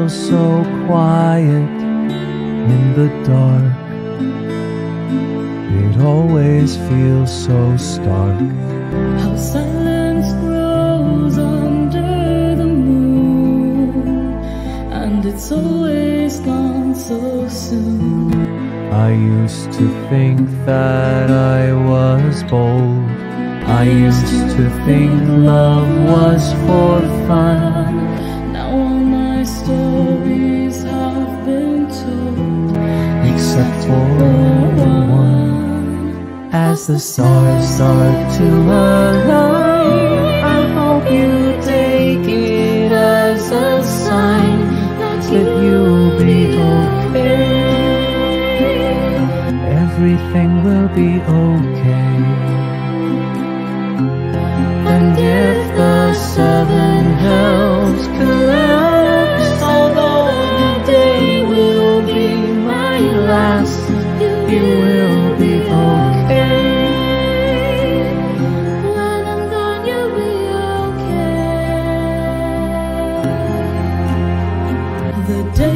feels so quiet in the dark. It always feels so stark. How silence grows under the moon, and it's always gone so soon. I used to think that I was bold. I used to think love was for fun. As the stars start to align, I hope you take it as a sign that you'll be okay. Everything will be okay. And if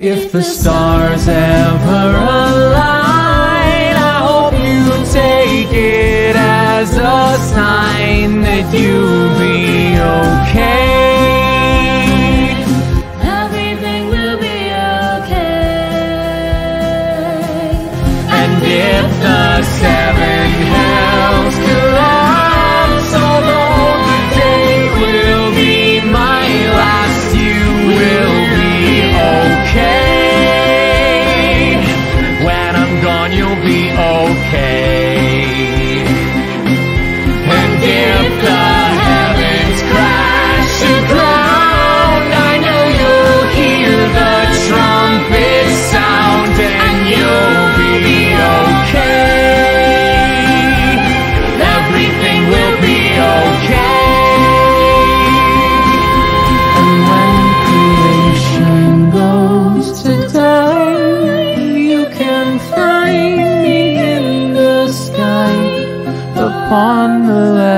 If the stars ever align, I hope you take it as a sign be okay. Upon the last